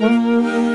Música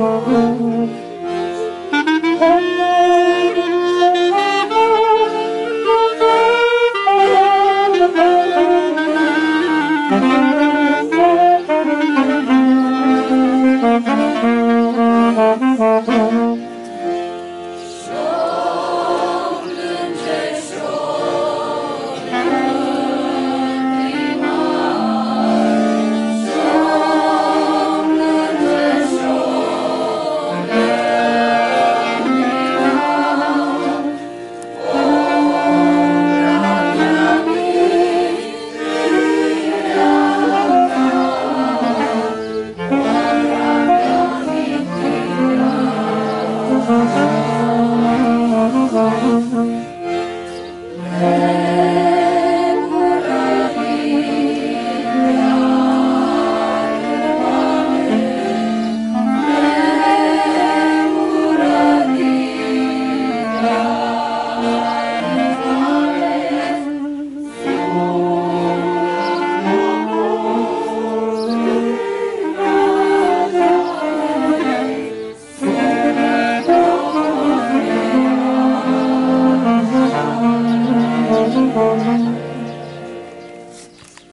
Mm-hmm.